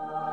you